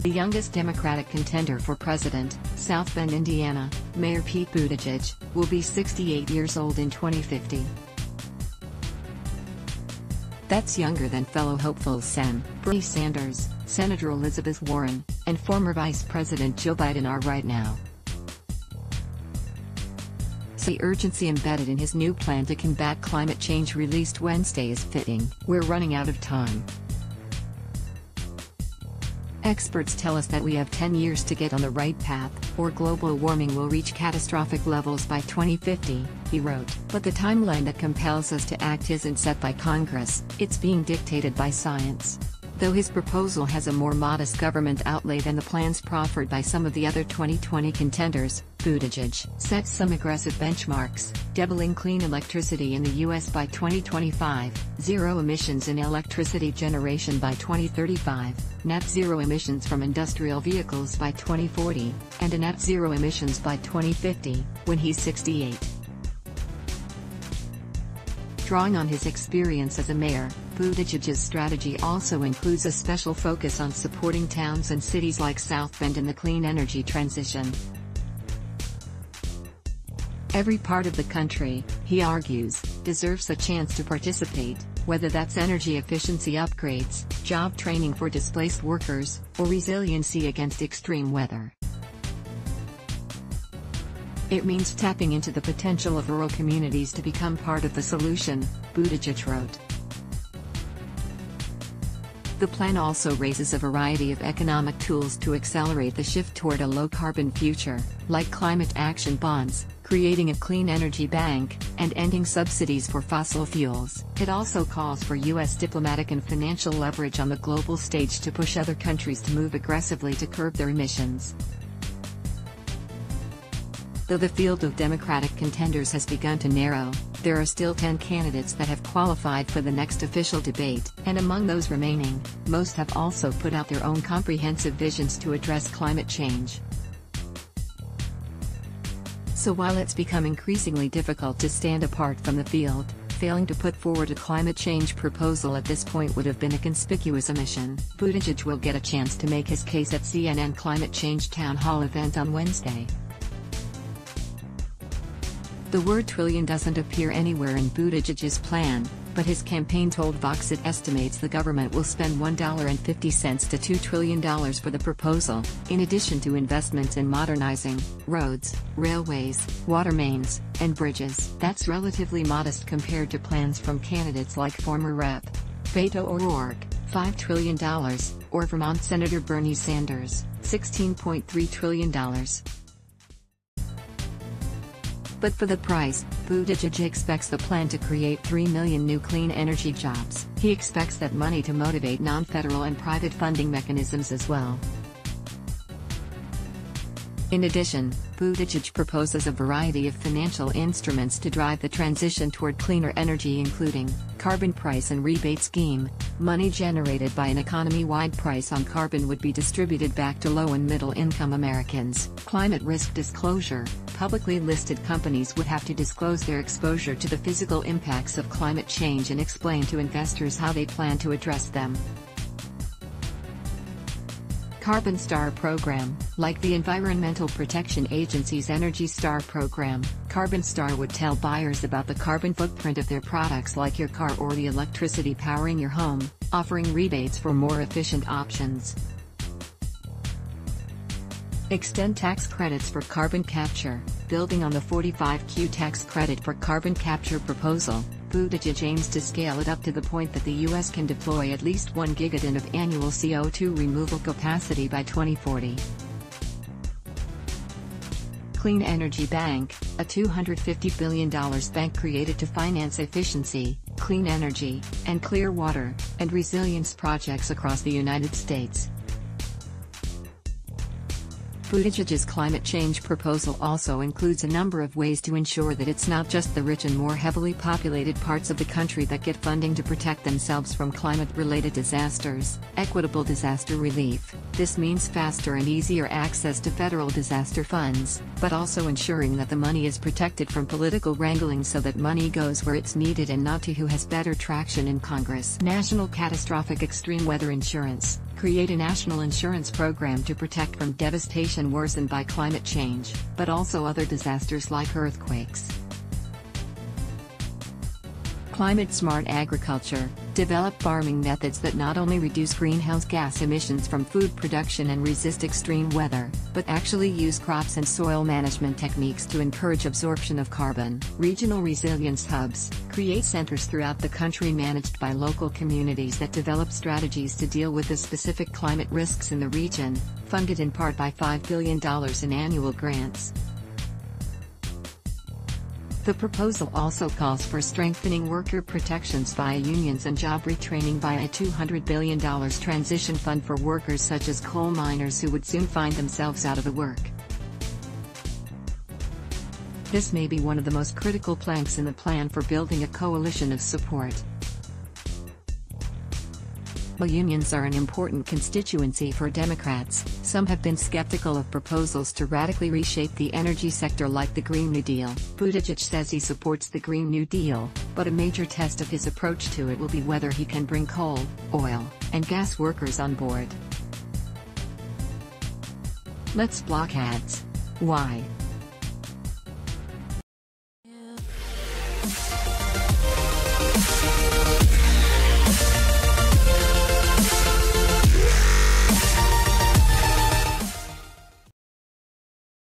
The youngest Democratic contender for president, South Bend, Indiana, Mayor Pete Buttigieg, will be 68 years old in 2050. That's younger than fellow hopefuls Sen. Bernie Sanders, Senator Elizabeth Warren, and former Vice President Joe Biden are right now. The urgency embedded in his new plan to combat climate change released Wednesday is fitting. We're running out of time. Experts tell us that we have 10 years to get on the right path, or global warming will reach catastrophic levels by 2050, he wrote. But the timeline that compels us to act isn't set by Congress, it's being dictated by science. Though his proposal has a more modest government outlay than the plans proffered by some of the other 2020 contenders, Buttigieg sets some aggressive benchmarks, doubling clean electricity in the U.S. by 2025, zero emissions in electricity generation by 2035, net zero emissions from industrial vehicles by 2040, and a net zero emissions by 2050, when he's 68. Drawing on his experience as a mayor, Buttigieg's strategy also includes a special focus on supporting towns and cities like South Bend in the clean energy transition. Every part of the country, he argues, deserves a chance to participate, whether that's energy efficiency upgrades, job training for displaced workers, or resiliency against extreme weather. It means tapping into the potential of rural communities to become part of the solution, Buttigieg wrote. The plan also raises a variety of economic tools to accelerate the shift toward a low-carbon future, like climate action bonds, creating a clean energy bank, and ending subsidies for fossil fuels. It also calls for U.S. diplomatic and financial leverage on the global stage to push other countries to move aggressively to curb their emissions. Though the field of Democratic contenders has begun to narrow, there are still 10 candidates that have qualified for the next official debate, and among those remaining, most have also put out their own comprehensive visions to address climate change. So while it's become increasingly difficult to stand apart from the field, failing to put forward a climate change proposal at this point would have been a conspicuous omission. Buttigieg will get a chance to make his case at CNN Climate Change Town Hall event on Wednesday. The word trillion doesn't appear anywhere in Buttigieg's plan, but his campaign told Vox it estimates the government will spend $1.50 to $2 trillion for the proposal, in addition to investments in modernizing roads, railways, water mains, and bridges. That's relatively modest compared to plans from candidates like former Rep. Beto O'Rourke, $5 trillion, or Vermont Senator Bernie Sanders, $16.3 trillion. But for the price, Buttigieg expects the plan to create 3 million new clean energy jobs. He expects that money to motivate non-federal and private funding mechanisms as well. In addition, Buttigieg proposes a variety of financial instruments to drive the transition toward cleaner energy including, carbon price and rebate scheme, money generated by an economy-wide price on carbon would be distributed back to low and middle-income Americans. Climate risk disclosure, publicly listed companies would have to disclose their exposure to the physical impacts of climate change and explain to investors how they plan to address them. Carbon Star program, like the Environmental Protection Agency's Energy Star program, Carbon Star would tell buyers about the carbon footprint of their products like your car or the electricity powering your home, offering rebates for more efficient options. Extend tax credits for carbon capture, building on the 45Q tax credit for carbon capture proposal, Buttigieg aims to scale it up to the point that the U.S. can deploy at least 1 gigaton of annual CO2 removal capacity by 2040. Clean Energy Bank, a $250 billion bank created to finance efficiency, clean energy, and clear water, and resilience projects across the United States. Buttigieg's climate change proposal also includes a number of ways to ensure that it's not just the rich and more heavily populated parts of the country that get funding to protect themselves from climate-related disasters. Equitable disaster relief. This means faster and easier access to federal disaster funds, but also ensuring that the money is protected from political wrangling so that money goes where it's needed and not to who has better traction in Congress. National Catastrophic Extreme Weather Insurance create a national insurance program to protect from devastation worsened by climate change, but also other disasters like earthquakes. Climate smart agriculture, develop farming methods that not only reduce greenhouse gas emissions from food production and resist extreme weather, but actually use crops and soil management techniques to encourage absorption of carbon. Regional resilience hubs, create centers throughout the country managed by local communities that develop strategies to deal with the specific climate risks in the region, funded in part by $5 billion in annual grants. The proposal also calls for strengthening worker protections via unions and job retraining via a $200 billion transition fund for workers such as coal miners who would soon find themselves out of the work. This may be one of the most critical planks in the plan for building a coalition of support. Unions are an important constituency for Democrats, some have been skeptical of proposals to radically reshape the energy sector like the Green New Deal. Buttigieg says he supports the Green New Deal, but a major test of his approach to it will be whether he can bring coal, oil, and gas workers on board. Let's block ads. Why?